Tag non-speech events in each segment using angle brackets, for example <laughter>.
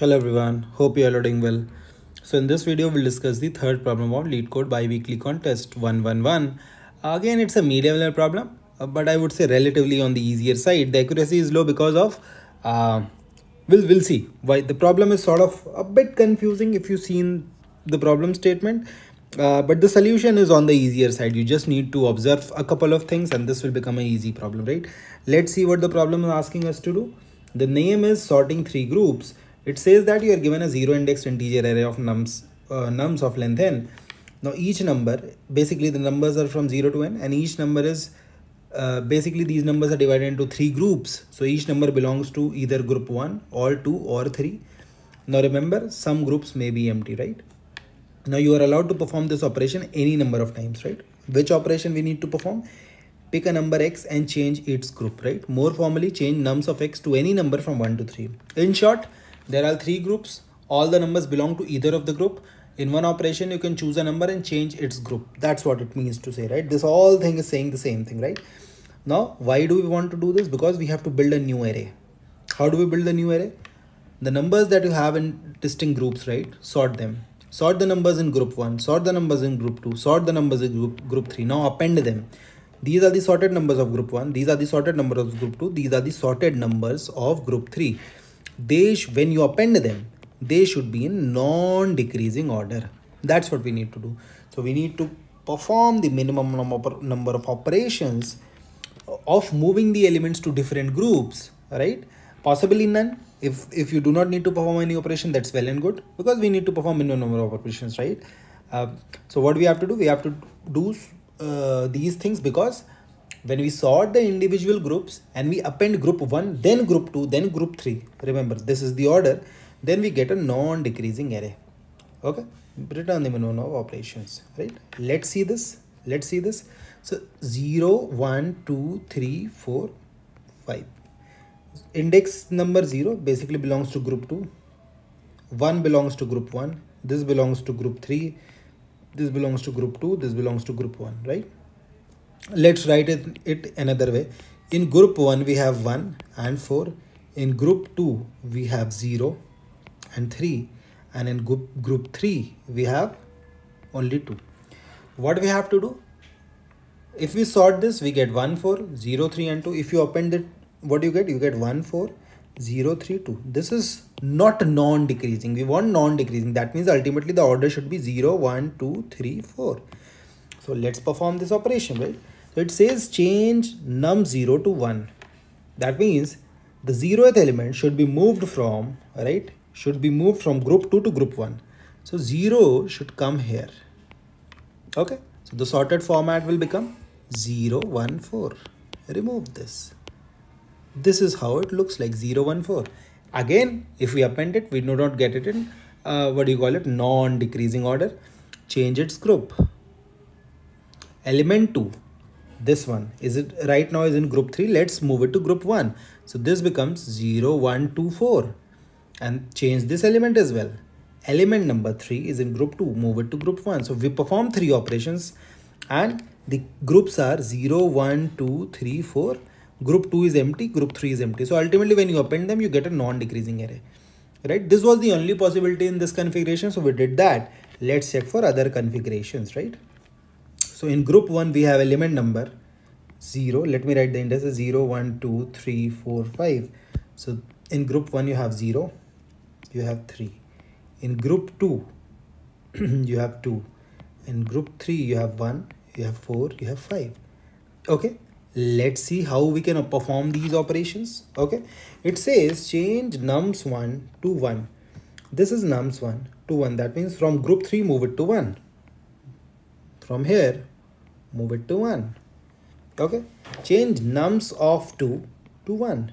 Hello everyone, hope you are doing well. So in this video, we'll discuss the third problem of LeetCode bi-weekly contest 111. Again, it's a medium level problem, uh, but I would say relatively on the easier side. The accuracy is low because of, uh, we'll, we'll see why the problem is sort of a bit confusing if you've seen the problem statement. Uh, but the solution is on the easier side. You just need to observe a couple of things and this will become an easy problem, right? Let's see what the problem is asking us to do. The name is sorting three groups it says that you are given a zero indexed integer array of nums uh, nums of length n. Now each number basically the numbers are from 0 to n and each number is uh, basically these numbers are divided into three groups. So each number belongs to either group 1 or 2 or 3 now remember some groups may be empty right? Now you are allowed to perform this operation any number of times right? Which operation we need to perform? Pick a number x and change its group right? More formally change nums of x to any number from 1 to 3 in short there are three groups. All the numbers belong to either of the group. In one operation, you can choose a number and change its group. That's what it means to say, right? This all thing is saying the same thing, right? Now, why do we want to do this? Because we have to build a new array. How do we build a new array? The numbers that you have in distinct groups, right? Sort them. Sort the numbers in group 1, sort the numbers in group 2, sort the numbers in group, group 3. Now append them. These are the sorted numbers of group 1. These are the sorted numbers of group 2. These are the sorted numbers of group 3 they when you append them they should be in non-decreasing order. That's what we need to do. So we need to perform the minimum number, of operations of moving the elements to different groups right? Possibly none. If if you do not need to perform any operation that's well and good because we need to perform minimum number of operations right? Uh, so what we have to do we have to do uh, these things because when we sort the individual groups and we append group 1 then group 2 then group 3 remember this is the order. Then we get a non-decreasing array. Okay? Return the minimum of operations right? Let's see this. Let's see this. So 0 1 2 3 4 5 index number 0 basically belongs to group 2 1 belongs to group 1 this belongs to group 3 this belongs to group 2 this belongs to group 1 right let's write it, it another way. In group 1 we have 1 and 4 in group 2 we have 0 and 3 and in group group 3 we have only 2 what we have to do? If we sort this we get 1 4 0 3 and 2 if you append it what do you get? You get 1 4 0 3 2 this is not non decreasing we want non decreasing that means ultimately the order should be 0 1 2 3 4 so let's perform this operation, right? So it says change num0 to 1. That means the zeroth element should be moved from, right? Should be moved from group 2 to group 1. So 0 should come here. Okay. So the sorted format will become 0, 1, 4. Remove this. This is how it looks like 0, 1, 4. Again, if we append it, we do not get it in, uh, what do you call it, non-decreasing order. Change its group element 2 this one is it right now is in group 3 let's move it to group 1 so this becomes 0 1 2 4 and change this element as well. Element number 3 is in group 2 move it to group 1 so we perform three operations. And the groups are 0 1 2 3 4 group 2 is empty. Group 3 is empty. So ultimately when you append them you get a non-decreasing array. Right? This was the only possibility in this configuration. So we did that. Let's check for other configurations right so in group 1 we have element number 0. Let me write the indices 0, 1, 2, 3, 4, 5. So in group 1 you have 0, you have 3. In group 2 <clears throat> you have 2. In group 3 you have 1, you have 4, you have 5. Okay, let's see how we can perform these operations. Okay, it says change nums1 to 1. This is nums1 to 1. That means from group 3 move it to 1. From here move it to 1 okay. Change nums of 2 to 1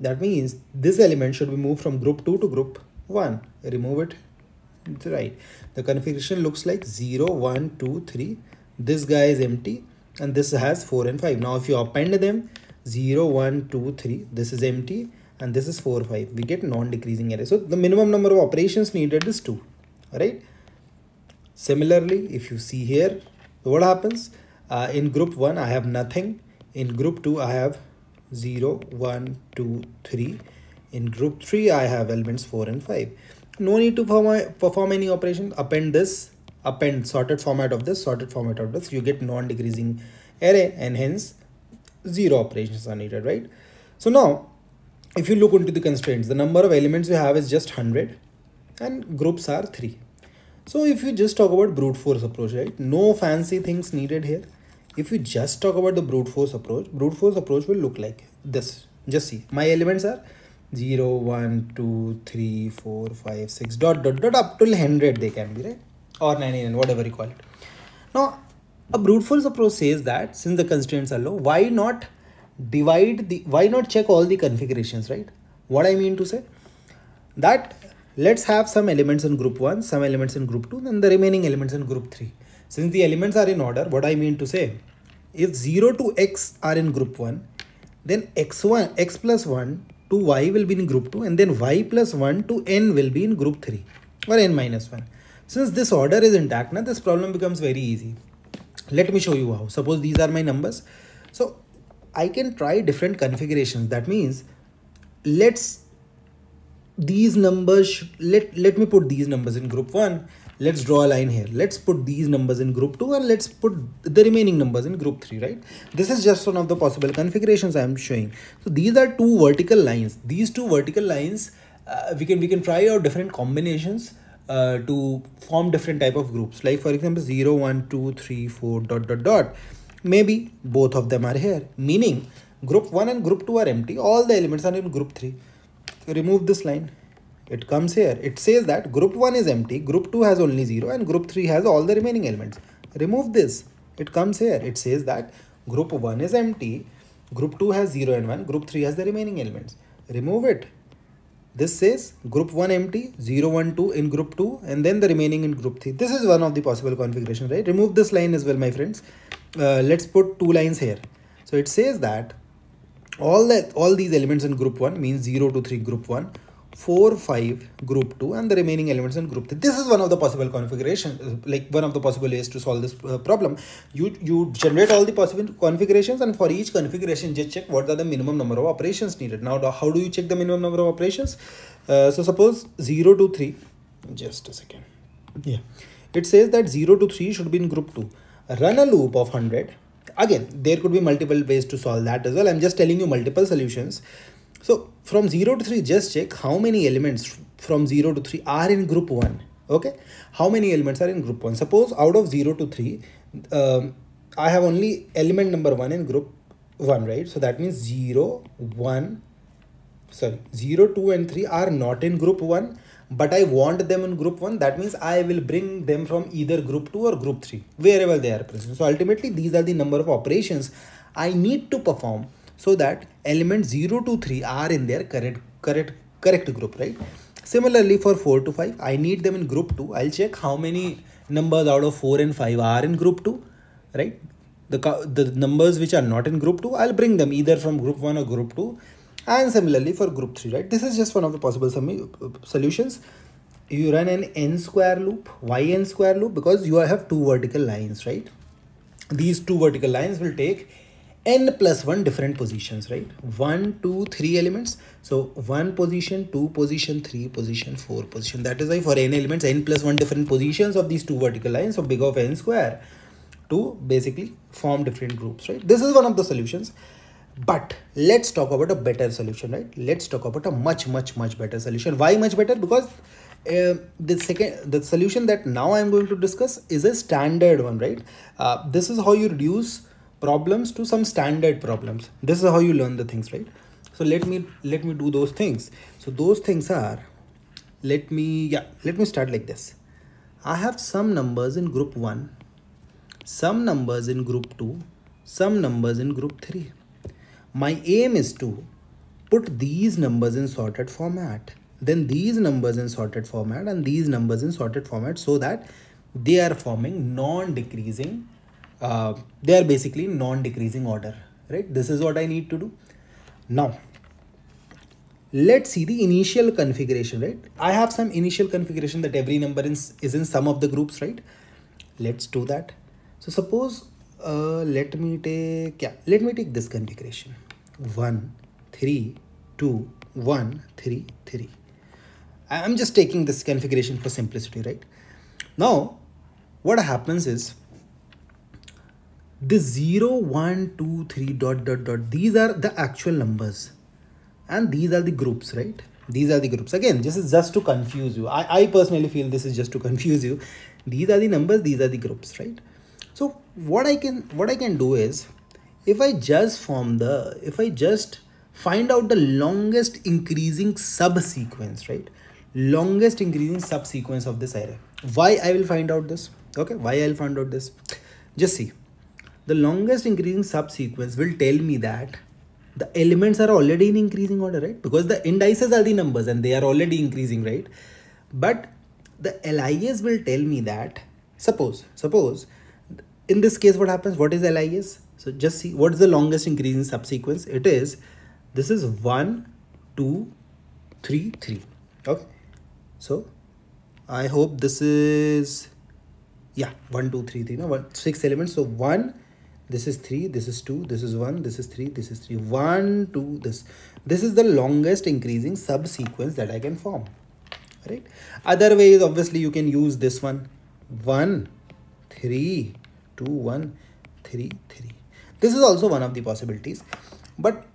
that means this element should be moved from group 2 to group 1 remove it. It's right. The configuration looks like 0 1 2 3 this guy is empty and this has 4 and 5 now if you append them 0 1 2 3 this is empty and this is 4 5 we get non-decreasing array. So the minimum number of operations needed is 2 right? Similarly if you see here so what happens? Uh, in group 1, I have nothing. In group 2, I have 0, 1, 2, 3. in group 3 I have elements 4 and 5 no need to perform, perform any operation append this append sorted format of this sorted format of this you get non-decreasing array and hence zero operations are needed right so now if you look into the constraints the number of elements you have is just 100 and groups are 3 so if you just talk about brute force approach right? No fancy things needed here. If you just talk about the brute force approach brute force approach will look like this. Just see. My elements are 0 1 2 3 4 5 6 dot dot dot up till 100 they can be right? Or 99 whatever you call it. Now a brute force approach says that since the constraints are low why not divide the why not check all the configurations right? What i mean to say? That let's have some elements in group 1 some elements in group 2 and the remaining elements in group 3 since the elements are in order what i mean to say if 0 to x are in group 1 then x1 x plus 1 to y will be in group 2 and then y plus 1 to n will be in group 3 or n minus 1. Since this order is intact, now this problem becomes very easy. Let me show you how. Suppose these are my numbers. So I can try different configurations. That means let's these numbers, let, let me put these numbers in group 1 let's draw a line here. Let's put these numbers in group 2 and let's put the remaining numbers in group 3 right? This is just one of the possible configurations i am showing. So these are two vertical lines. These two vertical lines uh, we can we can try out different combinations uh, to form different type of groups. Like for example 0 1 2 3 4 dot dot dot. Maybe both of them are here. Meaning group 1 and group 2 are empty. All the elements are in group 3 so remove this line. It comes here. It says that group 1 is empty group 2 has only 0 and group 3 has all the remaining elements. Remove this. It comes here. It says that group 1 is empty group 2 has 0 and 1 group 3 has the remaining elements. Remove it. This says group 1 empty 0 1 2 in group 2 and then the remaining in group 3 this is one of the possible configuration right? Remove this line as well my friends. Uh, let's put two lines here. So it says that all that all these elements in group 1 means 0 to 3 group 1 4 5 group 2 and the remaining elements in group 3 this is one of the possible configurations like one of the possible ways to solve this uh, problem. You you generate all the possible configurations and for each configuration just check what are the minimum number of operations needed. Now how do you check the minimum number of operations? Uh, so suppose 0 to 3 just a second. Yeah. It says that 0 to 3 should be in group 2 run a loop of 100 again there could be multiple ways to solve that as well i'm just telling you multiple solutions so from 0 to 3, just check how many elements from 0 to 3 are in group 1. Okay. How many elements are in group 1? Suppose out of 0 to 3, um, I have only element number 1 in group 1, right? So that means 0, 1, sorry, 0, 2 and 3 are not in group 1 but I want them in group 1 that means I will bring them from either group 2 or group 3 wherever they are present. So ultimately these are the number of operations I need to perform so that elements 0 to 3 are in their correct correct correct group right? Similarly for 4 to 5 i need them in group 2 i'll check how many numbers out of 4 and 5 are in group 2 right? The the numbers which are not in group 2 i'll bring them either from group 1 or group 2 and similarly for group 3 right? This is just one of the possible solutions. You run an n square loop yn square loop because you have two vertical lines right? These two vertical lines will take n plus 1 different positions right? 1 2 3 elements. So 1 position 2 position 3 position 4 position. That is why for n elements n plus 1 different positions of these two vertical lines of big of n square to basically form different groups right? This is one of the solutions but let's talk about a better solution right? Let's talk about a much much much better solution. Why much better? Because uh, the second the solution that now i'm going to discuss is a standard one right? Uh, this is how you reduce problems to some standard problems. This is how you learn the things right? So let me let me do those things. So those things are let me yeah let me start like this. I have some numbers in group 1 some numbers in group 2 some numbers in group 3 my aim is to put these numbers in sorted format. Then these numbers in sorted format and these numbers in sorted format so that they are forming non-decreasing uh, they are basically non-decreasing order right? This is what i need to do. Now let's see the initial configuration right? I have some initial configuration that every number is, is in some of the groups right? Let's do that. So suppose uh, let me take yeah let me take this configuration. 1 3 2 1 3 3 i'm just taking this configuration for simplicity right? Now what happens is the 0 1 2 3 dot dot dot these are the actual numbers. And these are the groups right? These are the groups. Again this is just to confuse you. I, I personally feel this is just to <laughs> confuse you. These are the numbers these are the groups right so what i can what i can do is if i just form the if i just find out the longest increasing subsequence right? Longest increasing subsequence of this array. Why i will find out this? Okay why i'll find out this? Just see. The longest increasing subsequence will tell me that the elements are already in increasing order, right? Because the indices are the numbers and they are already increasing, right? But the LIS will tell me that, suppose, suppose, in this case, what happens? What is LIS? So just see, what is the longest increasing subsequence? It is, this is 1, 2, 3, 3. Okay. So I hope this is, yeah, 1, 2, 3, 3, no, one, 6 elements. So 1, this is 3 this is 2 this is 1 this is 3 this is 3 1 2 this this is the longest increasing subsequence that i can form right other ways obviously you can use this one 1 3 2 1 3 3 this is also one of the possibilities. But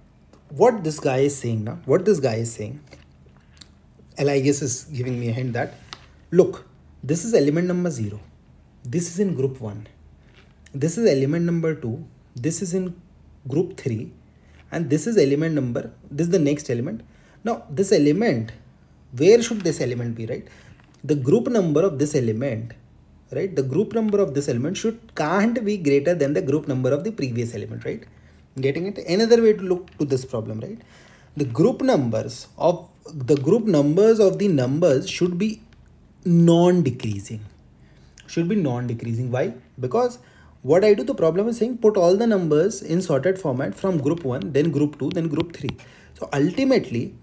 what this guy is saying now what this guy is saying LIS is giving me a hint that look this is element number 0 this is in group 1 this is element number 2 this is in group 3 and this is element number this is the next element. Now this element where should this element be right? The group number of this element right? The group number of this element should can't be greater than the group number of the previous element right? Getting it? Another way to look to this problem right? The group numbers of the group numbers of the numbers should be non-decreasing. Should be non-decreasing. Why? Because what I do, the problem is saying put all the numbers in sorted format from group 1, then group 2, then group 3. So ultimately,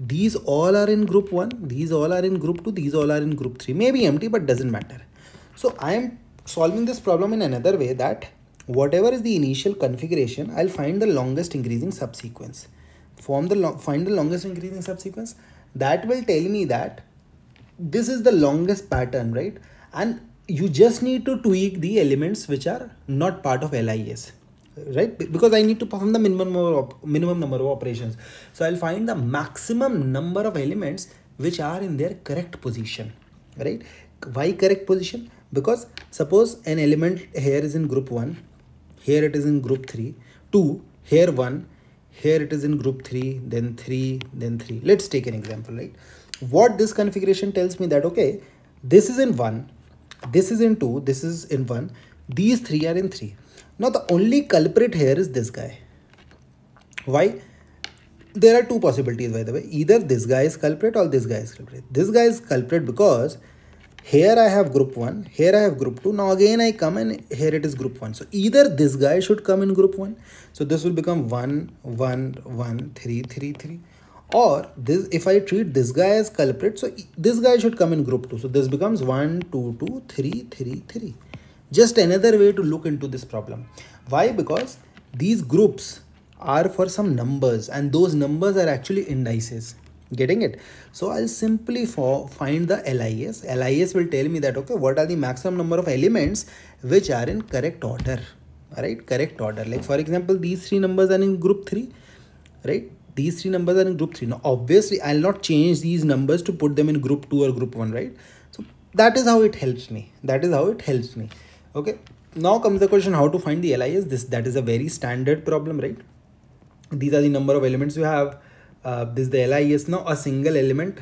these all are in group 1, these all are in group 2, these all are in group 3. Maybe empty, but doesn't matter. So I am solving this problem in another way that whatever is the initial configuration, I'll find the longest increasing subsequence. Form the find the longest increasing subsequence. That will tell me that this is the longest pattern, right? And you just need to tweak the elements which are not part of LIS right because I need to perform the minimum number minimum number of operations so I'll find the maximum number of elements which are in their correct position right why correct position because suppose an element here is in group 1 here it is in group 3 2 here 1 here it is in group 3 then 3 then 3 let's take an example right? What this configuration tells me that okay this is in 1 this is in 2 this is in 1 these three are in 3 now the only culprit here is this guy. Why? There are two possibilities by the way. Either this guy is culprit or this guy is culprit. This guy is culprit because here I have group 1 here I have group 2 now again I come and here it is group 1 so either this guy should come in group 1 so this will become 1 1 1 3 3 3 or this if I treat this guy as culprit so this guy should come in group 2 so this becomes 1 2 2 3 3 3 just another way to look into this problem. Why? Because these groups are for some numbers and those numbers are actually indices getting it. So i'll simply for find the lis lis will tell me that okay what are the maximum number of elements which are in correct order all right? Correct order. Like for example these three numbers are in group 3 right? These three numbers are in group 3 now obviously i'll not change these numbers to put them in group 2 or group 1 right? So that is how it helps me. That is how it helps me. Okay? Now comes the question how to find the lis this that is a very standard problem right? These are the number of elements you have uh, this is the lis now a single element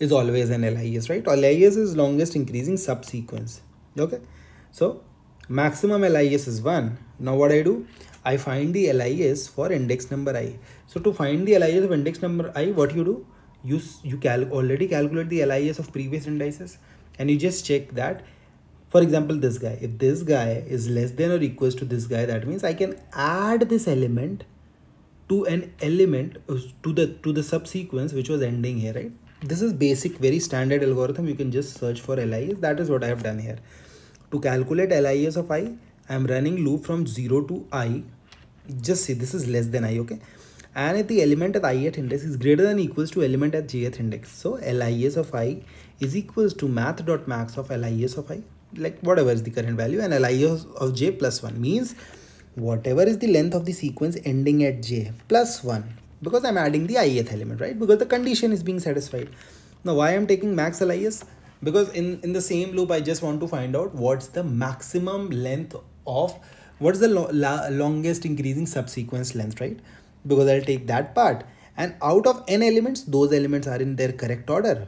is always an lis right lis is longest increasing subsequence okay so maximum lis is 1 now what i do I find the LIS for index number i. So to find the LIS of index number i, what you do? You, you cal already calculate the LIS of previous indices and you just check that. For example, this guy, if this guy is less than or equals to this guy, that means I can add this element to an element uh, to the to the subsequence which was ending here, right? This is basic, very standard algorithm. You can just search for LIS. That is what I have done here. To calculate LIS of i, I am running loop from 0 to i just see this is less than i okay and if the element at ith index is greater than equals to element at jth index so lis of i is equals to math dot max of lis of i like whatever is the current value and lis of j plus 1 means whatever is the length of the sequence ending at j plus 1 because i'm adding the ith element right? Because the condition is being satisfied. Now why i'm taking max lis because in in the same loop i just want to find out what's the maximum length of what's the lo longest increasing subsequence length right? Because I'll take that part. And out of n elements those elements are in their correct order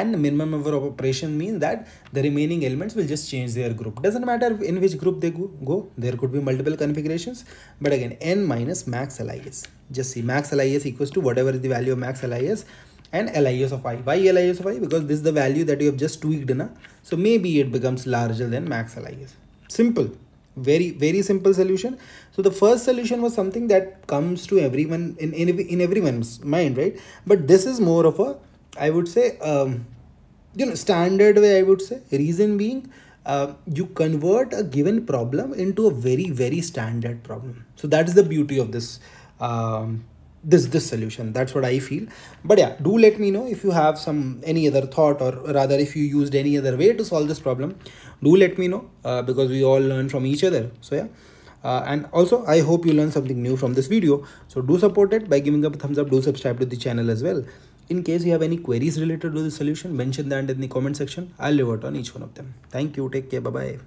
and minimum number of operation means that the remaining elements will just change their group. Doesn't matter in which group they go, go. there could be multiple configurations. But again n minus max lis just see max lis equals to whatever is the value of max lis and lis of i. Why lis of i? Because this is the value that you have just tweaked na? so maybe it becomes larger than max lis simple. Very very simple solution. So the first solution was something that comes to everyone in in, in everyone's mind right? But this is more of a i would say um, you know standard way i would say reason being uh, you convert a given problem into a very very standard problem. So that is the beauty of this um, this this solution. That's what i feel. But yeah do let me know if you have some any other thought or rather if you used any other way to solve this problem do let me know uh, because we all learn from each other. So yeah uh, and also i hope you learned something new from this video. So do support it by giving up a thumbs up do subscribe to the channel as well in case you have any queries related to the solution mention that in the comment section. I'll revert on each one of them. Thank you. Take care. Bye bye